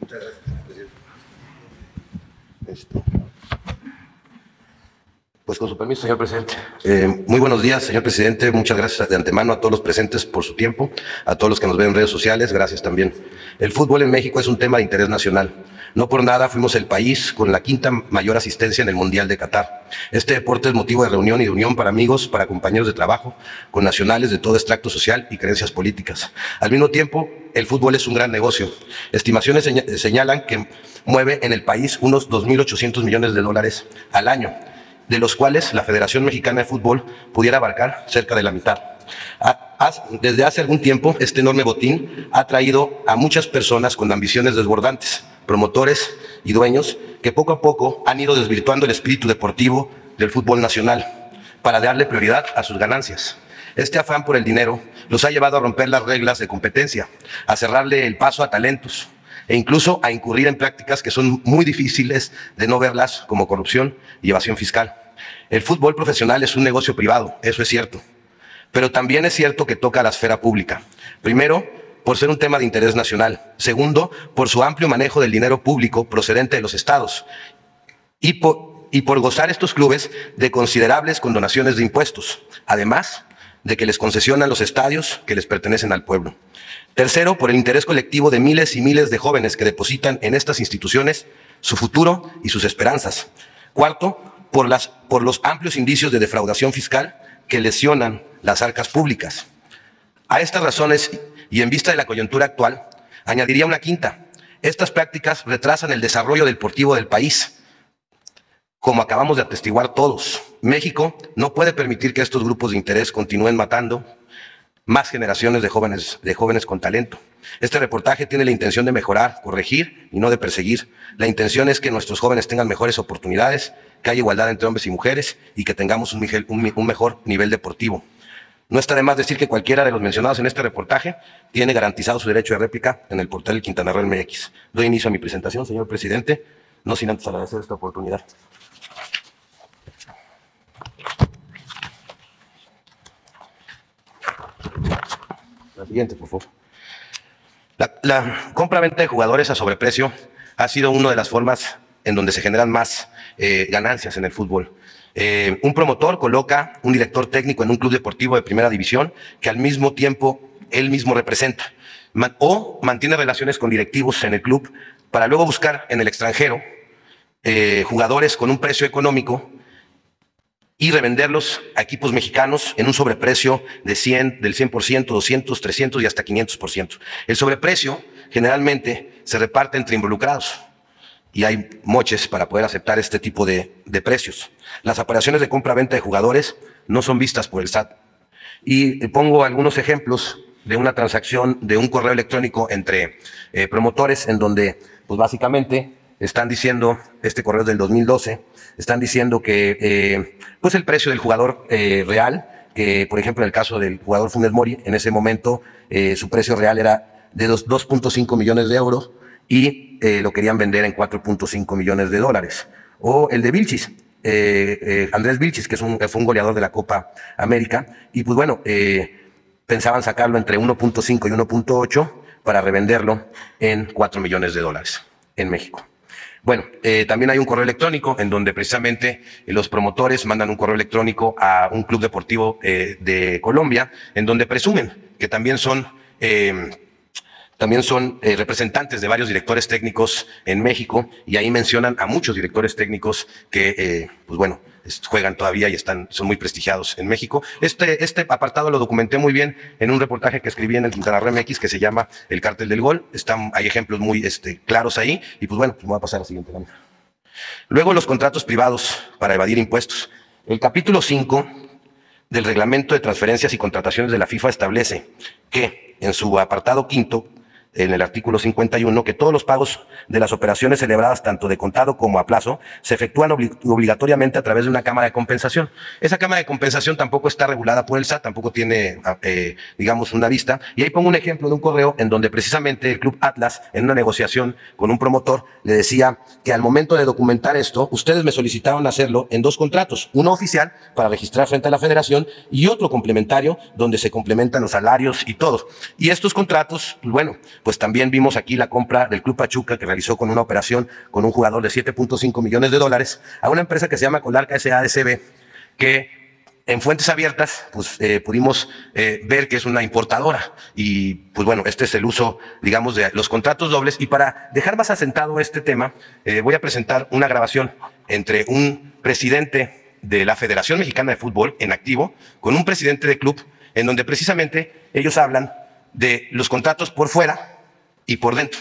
Muchas gracias, presidente. Este, Pues con su permiso, señor presidente. Eh, muy buenos días, señor presidente. Muchas gracias de antemano a todos los presentes por su tiempo, a todos los que nos ven en redes sociales. Gracias también. El fútbol en México es un tema de interés nacional. No por nada fuimos el país con la quinta mayor asistencia en el Mundial de Qatar. Este deporte es motivo de reunión y de unión para amigos, para compañeros de trabajo, con nacionales de todo extracto social y creencias políticas. Al mismo tiempo, el fútbol es un gran negocio. Estimaciones seña- señalan que mueve en el país unos 2.800 millones de dólares al año de los cuales la Federación Mexicana de Fútbol pudiera abarcar cerca de la mitad. Desde hace algún tiempo, este enorme botín ha traído a muchas personas con ambiciones desbordantes, promotores y dueños, que poco a poco han ido desvirtuando el espíritu deportivo del fútbol nacional para darle prioridad a sus ganancias. Este afán por el dinero los ha llevado a romper las reglas de competencia, a cerrarle el paso a talentos, e incluso a incurrir en prácticas que son muy difíciles de no verlas como corrupción y evasión fiscal. El fútbol profesional es un negocio privado, eso es cierto, pero también es cierto que toca a la esfera pública. Primero, por ser un tema de interés nacional. Segundo, por su amplio manejo del dinero público procedente de los estados. Y por, gozar estos clubes de considerables condonaciones de impuestos. Además de que les concesionan los estadios que les pertenecen al pueblo. Tercero, por el interés colectivo de miles y miles de jóvenes que depositan en estas instituciones su futuro y sus esperanzas. Cuarto, por los amplios indicios de defraudación fiscal que lesionan las arcas públicas. A estas razones y en vista de la coyuntura actual, añadiría una quinta. Estas prácticas retrasan el desarrollo deportivo del país, como acabamos de atestiguar todos. México no puede permitir que estos grupos de interés continúen matando más generaciones de jóvenes, de jóvenes con talento. Este reportaje tiene la intención de mejorar, corregir y no de perseguir. La intención es que nuestros jóvenes tengan mejores oportunidades, que haya igualdad entre hombres y mujeres y que tengamos un, un mejor nivel deportivo. No está de más decir que cualquiera de los mencionados en este reportaje tiene garantizado su derecho de réplica en el portal Quintana Roo MX. Doy inicio a mi presentación, señor presidente, no sin antes agradecer esta oportunidad. La siguiente, por favor. La, la compra-venta de jugadores a sobreprecio ha sido una de las formas en donde se generan más eh, ganancias en el fútbol. Eh, un promotor coloca un director técnico en un club deportivo de primera división que al mismo tiempo él mismo representa o mantiene relaciones con directivos en el club para luego buscar en el extranjero eh, jugadores con un precio económico y revenderlos a equipos mexicanos en un sobreprecio de 100, del 100%, 200, 300 y hasta 500%. El sobreprecio generalmente se reparte entre involucrados y hay moches para poder aceptar este tipo de, de precios. Las operaciones de compra-venta de jugadores no son vistas por el SAT. Y pongo algunos ejemplos de una transacción de un correo electrónico entre eh, promotores en donde, pues básicamente, están diciendo, este correo es del 2012, están diciendo que, eh, pues el precio del jugador eh, real, que por ejemplo en el caso del jugador Funes Mori, en ese momento eh, su precio real era de dos- 2.5 millones de euros y eh, lo querían vender en 4.5 millones de dólares. O el de Vilchis, eh, eh, Andrés Vilchis, que es un, fue un goleador de la Copa América, y pues bueno, pensaban sacarlo entre 1.5 y 1.8 para revenderlo en 4 millones de dólares en México. Bueno, también hay un correo electrónico en donde precisamente los promotores mandan un correo electrónico a un club deportivo de Colombia, en donde presumen que también son también son eh, representantes de varios directores técnicos en México y ahí mencionan a muchos directores técnicos que, eh, pues bueno, juegan todavía y están, son muy prestigiados en México. Este, este apartado lo documenté muy bien en un reportaje que escribí en el Quintana MX que se llama El Cártel del Gol. Están, hay ejemplos muy este, claros ahí y pues bueno, pues voy a pasar a la siguiente lámina. Luego los contratos privados para evadir impuestos. El capítulo 5 del reglamento de transferencias y contrataciones de la FIFA establece que en su apartado quinto, en el artículo 51, que todos los pagos de las operaciones celebradas tanto de contado como a plazo se efectúan obli- obligatoriamente a través de una cámara de compensación. Esa cámara de compensación tampoco está regulada por el SAT, tampoco tiene, eh, digamos, una vista. Y ahí pongo un ejemplo de un correo en donde precisamente el Club Atlas, en una negociación con un promotor, le decía que al momento de documentar esto, ustedes me solicitaron hacerlo en dos contratos, uno oficial para registrar frente a la federación y otro complementario donde se complementan los salarios y todo. Y estos contratos, pues bueno, pues también vimos aquí la compra del Club Pachuca que realizó con una operación con un jugador de 7.5 millones de dólares a una empresa que se llama Colarca SADCB, que en fuentes abiertas, pues eh, pudimos eh, ver que es una importadora y pues bueno, este es el uso, digamos, de los contratos dobles. Y para dejar más asentado este tema, eh, voy a presentar una grabación entre un presidente de la Federación Mexicana de Fútbol en activo con un presidente de club, en donde precisamente ellos hablan de los contratos por fuera y por dentro.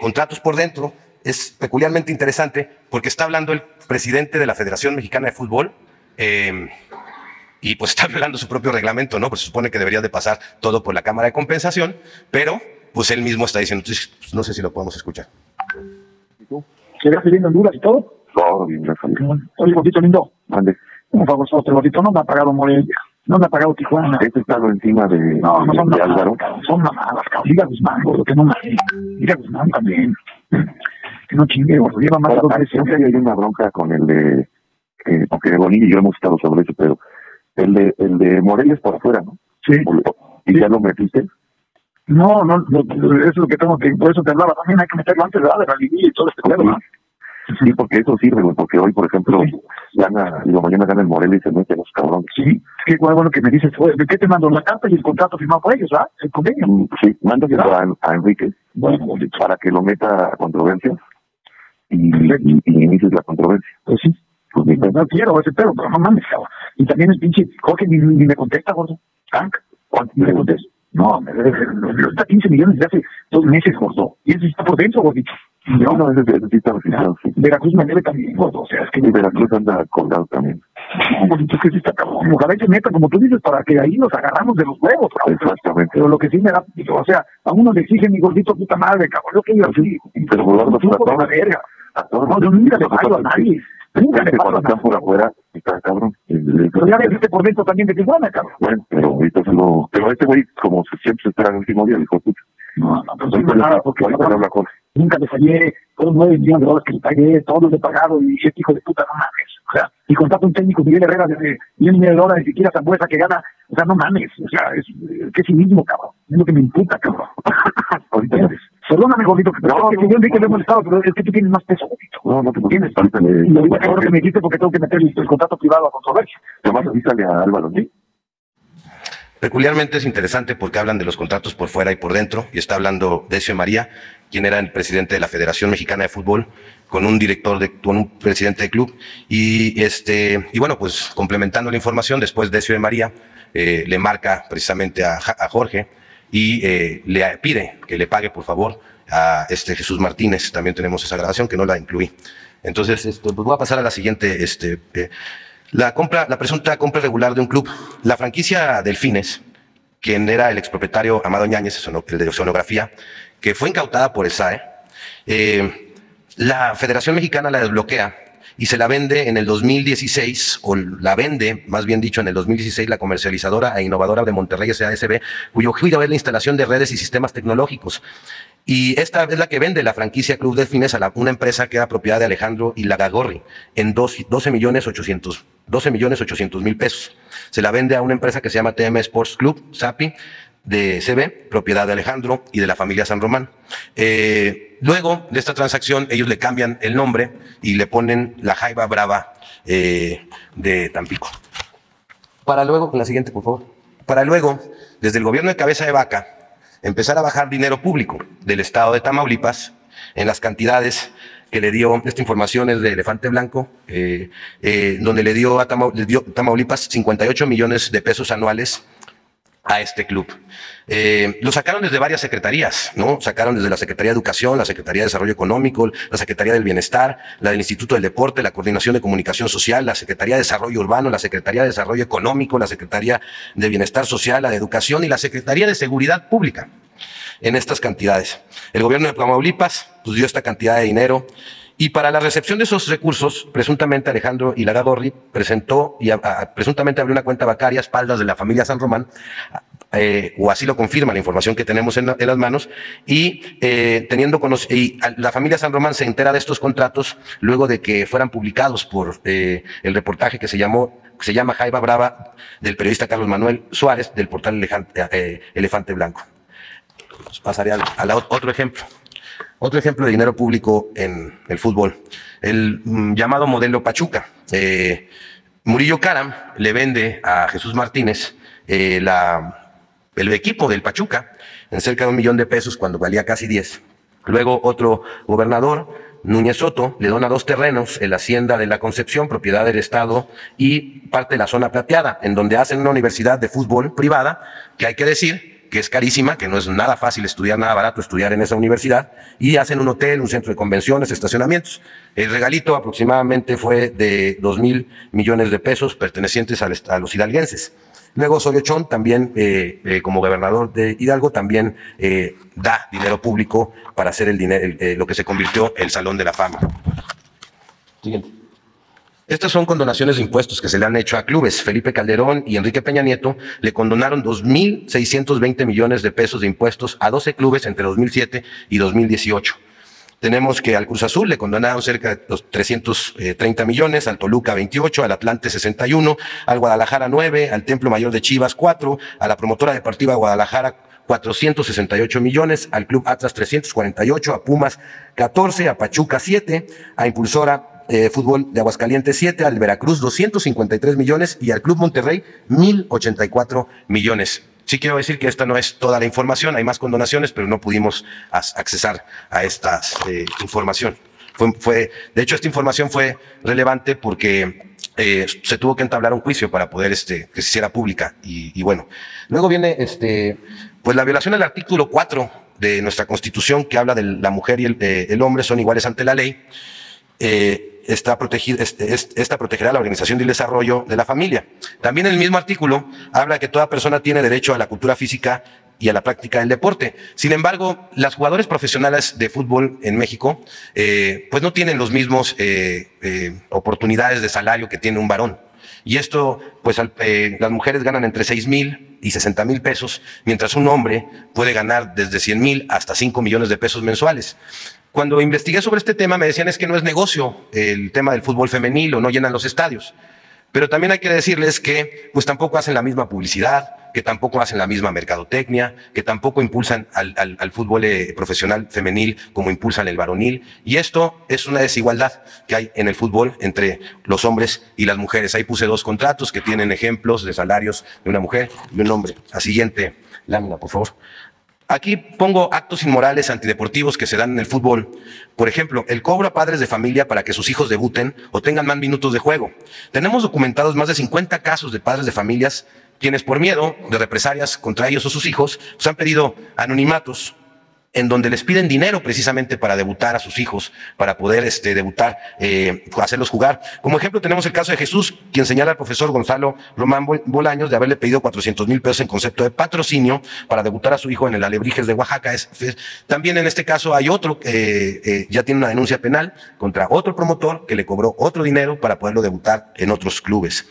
contratos por dentro es peculiarmente interesante porque está hablando el presidente de la Federación Mexicana de Fútbol y pues está violando su propio reglamento, ¿no? Pues se supone que debería de pasar todo por la Cámara de Compensación, pero pues él mismo está diciendo, entonces, pues, no sé si lo podemos escuchar. ¿Y tú? ¿Quedaste bien Honduras y todo? Todo bien, gracias. Oye, gordito lindo, Mande. un favor, este gordito, no me ha pagado Morelia, no me ha pagado Tijuana. Este está encima de, No, no son de mamadas, Álvaro. cabrón, son mamadas, cabrón. Diga Guzmán, gordo, que no mames. Diga Guzmán también. Que no chingue, gordo, lleva más de dos siempre hay una bronca con el de, eh, aunque Bonilla y yo hemos estado sobre eso, pero el de, el de Morelia es por afuera, ¿no? Sí. Y ya lo metiste. No, no, eso es lo que tengo que, por eso te hablaba también, hay que meterlo antes ¿verdad? de la liguilla y todo este pedo, ¿no? Sí, porque eso sirve, güey, porque hoy, por ejemplo, Sí. gana, digo, mañana gana el Morelia y se meten los cabrones. Sí, es que bueno, que me dices, ¿de qué te mando la carta y el contrato firmado por ellos, ¿verdad? El convenio. Mm, Sí, mándaselo a, a Enrique Bueno, gordito, para que lo meta a controversia y, y, y inicies la controversia. pues sí. Pues. No quiero ese pedo, pero no mames, cabrón. Y también el pinche Jorge ni, ni me contesta, gordo. Tank, ¿cuánto me contesta? No, está 15 millones de hace dos meses, gordo. Y eso está por dentro, gordito. No, yo, no, sí está registrado, sí. Veracruz me debe también, gordo. O sea, es que Y Veracruz anda colgado también. no, gordito, es que sí está cabrón. Ojalá se meta, como tú dices, para que ahí nos agarramos de los huevos, cabrón. Exactamente. Pero lo que sí me da, o sea, a uno le exige mi gordito puta madre, cabrón. Yo que iba así. Pero por por la todas. verga. A todos No, yo nunca le fallo a nadie. Nunca cuando están por afuera, está cabrón. Pero ya le viste por dentro también de Tijuana, cabrón. Bueno, pero ahorita se lo... Pero este güey, como siempre se espera el último día, dijo, puta, No, no, sí, ahorita no, nada, porque nunca le fallé, todos nueve millones de dólares que le pagué, todos los he pagado y este hijo de puta no mames. O sea, y contrato un técnico Miguel Herrera de 10 millones de dólares, ni siquiera Zambuesa que gana, o sea, no mames, o sea, es que sí mismo, cabrón. Es lo que me imputa, cabrón. Ahorita Perdóname, gordito, que, No, que no, yo no. le he molestado, pero es que tú tienes más peso, gordito. No, no te le... Y ahorita cabrón que me dijiste porque tengo que meter el, el contrato privado a controversia. Nomás avísale a Álvaro, ¿sí? Peculiarmente es interesante porque hablan de los contratos por fuera y por dentro, y está hablando Decio María, quien era el presidente de la Federación Mexicana de Fútbol, con un director de, con un presidente de club, y este, y bueno, pues complementando la información, después Decio de María eh, le marca precisamente a Jorge y eh, le pide que le pague por favor a este Jesús Martínez, también tenemos esa grabación que no la incluí. Entonces, esto, pues voy a pasar a la siguiente, este, eh, la compra, la presunta compra regular de un club. La franquicia Delfines, quien era el expropietario Amado Ñáñez, el de sonografía, que fue incautada por el SAE, eh, la Federación Mexicana la desbloquea y se la vende en el 2016, o la vende, más bien dicho, en el 2016, la comercializadora e innovadora de Monterrey SASB, cuyo giro es la instalación de redes y sistemas tecnológicos. Y esta es la que vende la franquicia Club Delfines a la- una empresa que era propiedad de Alejandro Ilagagorri en dos- 12 millones 800, 12 millones 800 mil pesos. Se la vende a una empresa que se llama TM Sports Club, SAPI, de CB, propiedad de Alejandro y de la familia San Román. Eh, luego de esta transacción, ellos le cambian el nombre y le ponen la Jaiba Brava eh, de Tampico. Para luego, con la siguiente, por favor. Para luego, desde el gobierno de cabeza de vaca, empezar a bajar dinero público del estado de Tamaulipas en las cantidades que le dio, esta información es de Elefante Blanco, eh, eh, donde le dio a Tamau- le dio Tamaulipas 58 millones de pesos anuales a este club. Eh, lo sacaron desde varias secretarías, ¿no? Sacaron desde la Secretaría de Educación, la Secretaría de Desarrollo Económico, la Secretaría del Bienestar, la del Instituto del Deporte, la Coordinación de Comunicación Social, la Secretaría de Desarrollo Urbano, la Secretaría de Desarrollo Económico, la Secretaría de Bienestar Social, la de Educación y la Secretaría de Seguridad Pública en estas cantidades. El gobierno de Tamaulipas pues, dio esta cantidad de dinero y para la recepción de esos recursos, presuntamente Alejandro Ilagagorri presentó y presuntamente abrió una cuenta bancaria a espaldas de la familia San Román, eh, o así lo confirma la información que tenemos en, la- en las manos, y eh, teniendo y la familia San Román se entera de estos contratos luego de que fueran publicados por eh, el reportaje que se llamó que se llama Jaiba Brava del periodista Carlos Manuel Suárez del portal Elefante, eh, Elefante Blanco. Pasaré a, otro ejemplo. Otro ejemplo de dinero público en el fútbol. El mm, llamado modelo Pachuca. Eh, Murillo Caram le vende a Jesús Martínez eh, el equipo del Pachuca en cerca de un millón de pesos cuando valía casi 10. Luego otro gobernador, Núñez Soto, le dona dos terrenos en la hacienda de la Concepción, propiedad del Estado, y parte de la zona plateada, en donde hacen una universidad de fútbol privada, que hay que decir que es carísima, que no es nada fácil estudiar, nada barato estudiar en esa universidad, y hacen un hotel, un centro de convenciones, estacionamientos. El regalito aproximadamente fue de dos mil millones de pesos pertenecientes a los hidalguenses. Luego Osorio Chón también, eh, eh, como gobernador de Hidalgo, también eh, da dinero público para hacer el dinero, lo que se convirtió el Salón de la Fama. Siguiente. Estas son condonaciones de impuestos que se le han hecho a clubes. Felipe Calderón y Enrique Peña Nieto le condonaron 2.620 millones de pesos de impuestos a 12 clubes entre 2007 y 2018. Tenemos que al Cruz Azul le condonaron cerca de los 330 millones, al Toluca 28, al Atlante 61, al Guadalajara 9, al Templo Mayor de Chivas 4, a la promotora deportiva Guadalajara 468 millones, al Club Atlas 348, a Pumas 14, a Pachuca 7, a Impulsora Fútbol de Aguascalientes 7, al Veracruz 253 millones y al Club Monterrey 1084 millones. Sí quiero decir que esta no es toda la información, hay más condonaciones, pero no pudimos accesar a esta eh, información. Fue, de hecho, esta información fue relevante porque eh, se tuvo que entablar un juicio para poder este, que se hiciera pública. Y, bueno, luego viene este, pues la violación del artículo 4 de nuestra Constitución que habla de la mujer y el, eh, hombre son iguales ante la ley. Esta, protegida, esta protegerá la organización y el desarrollo de la familia. También el mismo artículo habla que toda persona tiene derecho a la cultura física y a la práctica del deporte. Sin embargo, las jugadores profesionales de fútbol en México, eh, pues no tienen los mismos eh, eh, oportunidades de salario que tiene un varón. Y esto, pues las mujeres ganan entre 6 mil y 60 mil pesos, mientras un hombre puede ganar desde 100 mil hasta 5 millones de pesos mensuales. Cuando investigué sobre este tema me decían es que no es negocio el tema del fútbol femenil o no llenan los estadios. Pero también hay que decirles que pues tampoco hacen la misma publicidad, que tampoco hacen la misma mercadotecnia, que tampoco impulsan al, al, fútbol eh, profesional femenil como impulsan el varonil. Y esto es una desigualdad que hay en el fútbol entre los hombres y las mujeres. Ahí puse dos contratos que tienen ejemplos de salarios de una mujer y un hombre. A siguiente lámina, por favor. Aquí pongo actos inmorales antideportivos que se dan en el fútbol. Por ejemplo, el cobro a padres de familia para que sus hijos debuten o tengan más minutos de juego. Tenemos documentados más de 50 casos de padres de familias quienes por miedo de represalias contra ellos o sus hijos, pues han pedido anonimatos en donde les piden dinero precisamente para debutar a sus hijos, para poder este, debutar, eh, hacerlos jugar. Como ejemplo tenemos el caso de Jesús, quien señala al profesor Gonzalo Román Bolaños de haberle pedido 400 mil pesos en concepto de patrocinio para debutar a su hijo en el Alebrijes de Oaxaca. también en este caso hay otro, que eh, ya tiene una denuncia penal contra otro promotor que le cobró otro dinero para poderlo debutar en otros clubes.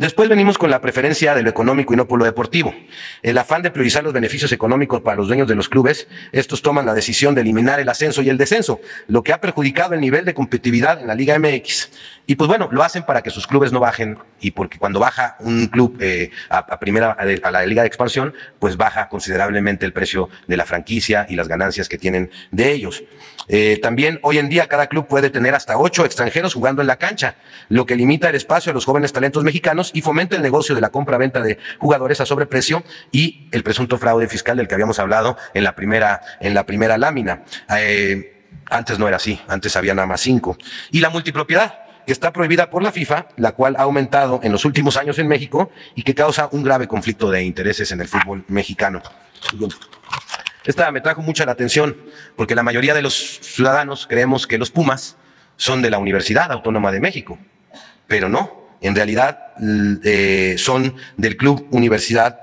Después venimos con la preferencia de lo económico y no por lo deportivo. El afán de priorizar los beneficios económicos para los dueños de los clubes, estos toman la decisión de eliminar el ascenso y el descenso, lo que ha perjudicado el nivel de competitividad en la Liga MX. Y pues bueno, lo hacen para que sus clubes no bajen y porque cuando baja un club eh, a, primera a la Liga de Expansión, pues baja considerablemente el precio de la franquicia y las ganancias que tienen de ellos. Eh, también hoy en día cada club puede tener hasta ocho extranjeros jugando en la cancha, lo que limita el espacio a los jóvenes talentos mexicanos y fomenta el negocio de la compra-venta de jugadores a sobreprecio y el presunto fraude fiscal del que habíamos hablado en la primera, en la primera lámina. Eh, antes no era así, antes había nada más cinco. Y la multipropiedad que está prohibida por la FIFA, la cual ha aumentado en los últimos años en México y que causa un grave conflicto de intereses en el fútbol mexicano. Esta me trajo mucha la atención porque la mayoría de los ciudadanos creemos que los Pumas son de la Universidad Autónoma de México, pero no, en realidad eh, son del Club Universidad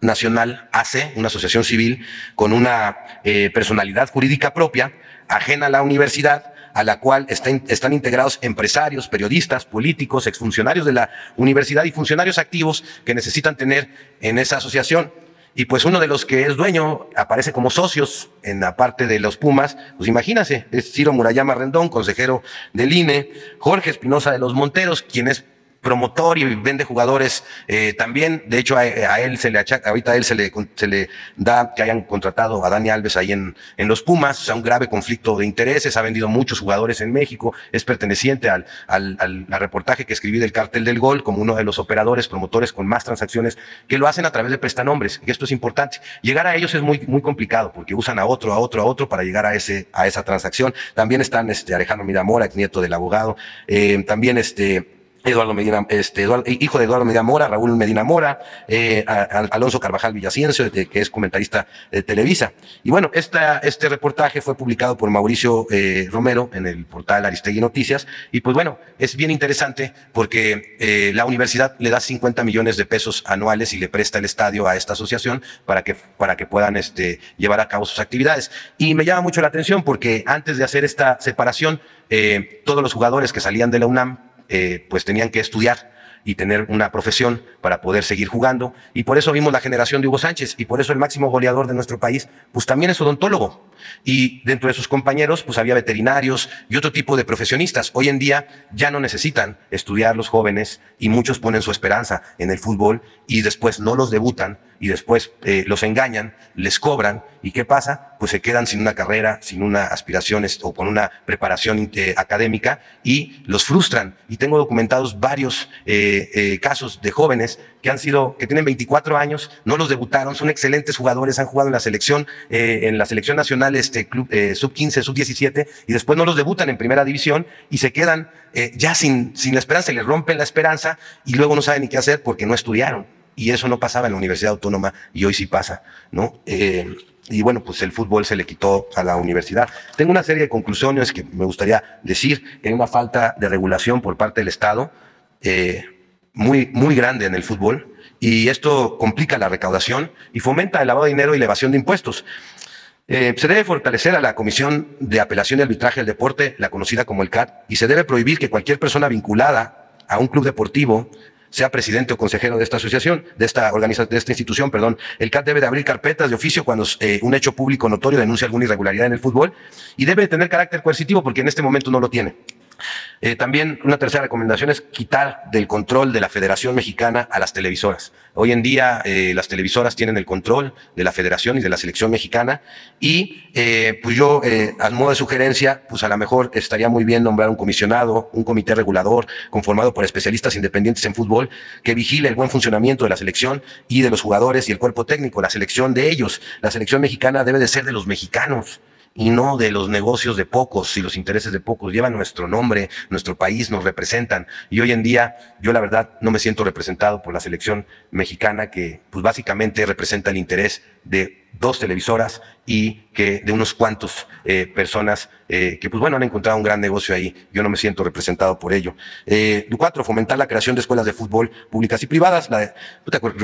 Nacional AC, una asociación civil con una eh, personalidad jurídica propia, ajena a la universidad, a la cual están integrados empresarios, periodistas, políticos, exfuncionarios de la universidad y funcionarios activos que necesitan tener en esa asociación. Y pues uno de los que es dueño aparece como socios en la parte de los Pumas, pues imagínense, es Ciro Murayama Rendón, consejero del INE, Jorge Espinosa de los Monteros, quien es promotor y vende jugadores eh, también. De hecho, a, él se le achaca, ahorita a él se le, se le da que hayan contratado a Dani Alves ahí en, en los Pumas, o sea, un grave conflicto de intereses, ha vendido muchos jugadores en México, es perteneciente al, al, al, reportaje que escribí del cartel del gol como uno de los operadores, promotores con más transacciones que lo hacen a través de prestanombres, y esto es importante. Llegar a ellos es muy, muy complicado porque usan a otro, a otro, a otro para llegar a ese, a esa transacción. También están este Alejandro Miramora, nieto del abogado, eh, también este Eduardo Medina, este, hijo de Eduardo Medina Mora, Raúl Medina Mora, eh, Alonso Carvajal Villaciencio, que es comentarista de Televisa. Y bueno, esta, este reportaje fue publicado por Mauricio eh, Romero en el portal Aristegui Noticias. Y pues bueno, es bien interesante porque eh, la universidad le da 50 millones de pesos anuales y le presta el estadio a esta asociación para que, para que puedan este, llevar a cabo sus actividades. Y me llama mucho la atención porque antes de hacer esta separación, eh, todos los jugadores que salían de la UNAM eh, pues tenían que estudiar y tener una profesión para poder seguir jugando. Y por eso vimos la generación de Hugo Sánchez y por eso el máximo goleador de nuestro país, pues también es odontólogo. Y dentro de sus compañeros, pues había veterinarios y otro tipo de profesionistas. Hoy en día ya no necesitan estudiar los jóvenes y muchos ponen su esperanza en el fútbol y después no los debutan y después eh, los engañan, les cobran y ¿qué pasa? Pues se quedan sin una carrera, sin una aspiración o con una preparación eh, académica y los frustran. Y tengo documentados varios eh, casos de jóvenes que han sido, que tienen 24 años, no los debutaron, son excelentes jugadores, han jugado en la selección, en la selección nacional, este club sub 15, sub 17 y después no los debutan en primera división y se quedan ya sin, sin la esperanza, les rompen la esperanza y luego no saben ni qué hacer porque no estudiaron y eso no pasaba en la Universidad Autónoma y hoy sí pasa, ¿no? Eh, y bueno, pues el fútbol se le quitó a la universidad. Tengo una serie de conclusiones que me gustaría decir. Hay una falta de regulación por parte del Estado eh, muy, muy grande en el fútbol y esto complica la recaudación y fomenta el lavado de dinero y la evasión de impuestos. Eh, se debe fortalecer a la Comisión de Apelación y Arbitraje del Deporte, la conocida como el CAT, y se debe prohibir que cualquier persona vinculada a un club deportivo sea presidente o consejero de esta asociación, de esta organización, de esta institución, perdón. El CAT debe de abrir carpetas de oficio cuando eh, un hecho público notorio denuncia alguna irregularidad en el fútbol y debe tener carácter coercitivo porque en este momento no lo tiene. Eh, también una tercera recomendación es quitar del control de la Federación Mexicana a las televisoras. Hoy en día eh, las televisoras tienen el control de la Federación y de la Selección Mexicana y eh, pues yo, eh, a modo de sugerencia, pues a lo mejor estaría muy bien nombrar un comisionado, un comité regulador conformado por especialistas independientes en fútbol que vigile el buen funcionamiento de la selección y de los jugadores y el cuerpo técnico, la selección de ellos. La selección mexicana debe de ser de los mexicanos y no de los negocios de pocos y los intereses de pocos. Llevan nuestro nombre, nuestro país, nos representan. Y hoy en día yo la verdad no me siento representado por la selección mexicana que pues básicamente representa el interés de dos televisoras y que de unos cuantos eh, personas eh, que pues bueno han encontrado un gran negocio ahí. Yo no me siento representado por ello. Eh, cuatro, fomentar la creación de escuelas de fútbol públicas y privadas, la,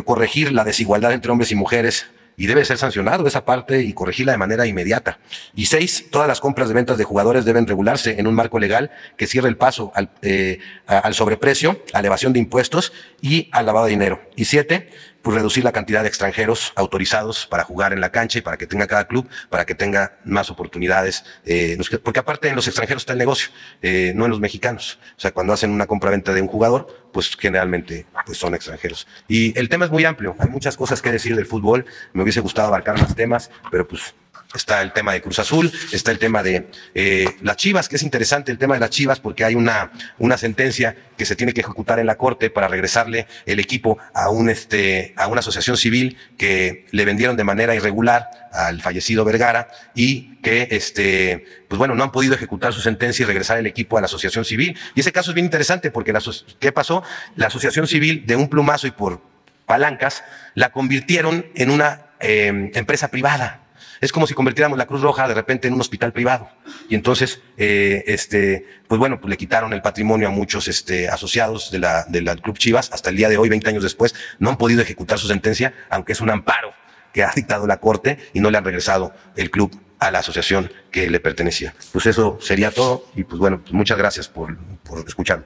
corregir la desigualdad entre hombres y mujeres y debe ser sancionado esa parte y corregirla de manera inmediata. Y seis, todas las compras de ventas de jugadores deben regularse en un marco legal que cierre el paso al, eh, al sobreprecio, a elevación de impuestos y al lavado de dinero. Y siete, pues reducir la cantidad de extranjeros autorizados para jugar en la cancha y para que tenga cada club, para que tenga más oportunidades. Eh, porque aparte en los extranjeros está el negocio, eh, no en los mexicanos. O sea, cuando hacen una compra-venta de un jugador, pues generalmente pues son extranjeros. Y el tema es muy amplio, hay muchas cosas que decir del fútbol, me hubiese gustado abarcar más temas, pero pues está el tema de Cruz Azul, está el tema de eh, las Chivas, que es interesante el tema de las Chivas porque hay una, una sentencia que se tiene que ejecutar en la corte para regresarle el equipo a un este a una asociación civil que le vendieron de manera irregular al fallecido Vergara y que este pues bueno no han podido ejecutar su sentencia y regresar el equipo a la asociación civil. Y ese caso es bien interesante porque la, qué pasó la asociación civil de un plumazo y por palancas la convirtieron en una eh, empresa privada es como si convirtiéramos la Cruz Roja de repente en un hospital privado. Y entonces, eh, este, pues bueno, pues le quitaron el patrimonio a muchos este, asociados de la, del Club Chivas. Hasta el día de hoy, 20 años después, no han podido ejecutar su sentencia, aunque es un amparo que ha dictado la Corte y no le han regresado el club a la asociación que le pertenecía. Pues eso sería todo y pues bueno, pues muchas gracias por, por escucharme.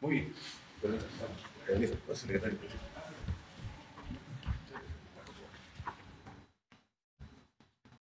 Muy bien. Permiso, secretario.